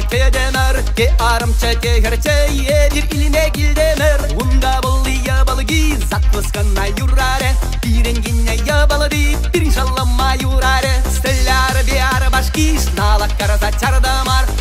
Аса кедемер, ке арымча тегерче Едір иліне келдемер Унда бұл ябалги, затлыскана юраре. Пиренгине ябалады, пириншаллама юраре. Стелляр биар башкиш, налак караса чардамар. Күнім юлдага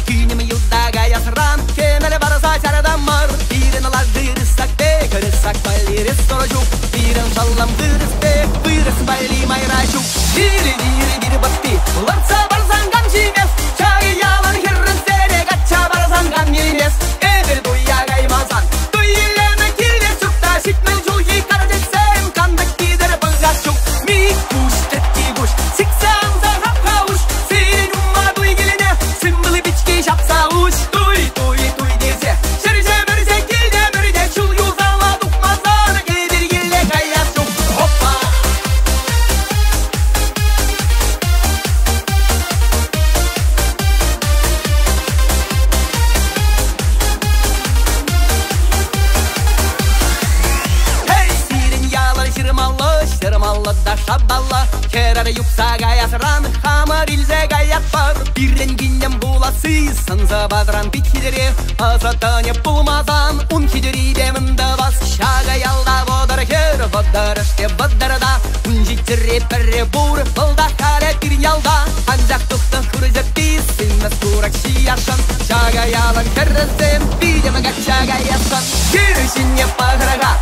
Ми куш, да шабаллы Керары юксага ясран, хамар илзе гаят бар Бирен гиннем буласы, сынзы бадран бит хидере Азатане булмазан, ун хидери демінді бас. Шага ялда водар хер, водар іште водарда Ун життіре пірре бур, бұлда харе бір ялда Анжақ тұқты күрізіп бейс, сынмыз курак шияшын. Шага ялан кірізім, бидемі гачага ясын Кирішіне пағырға,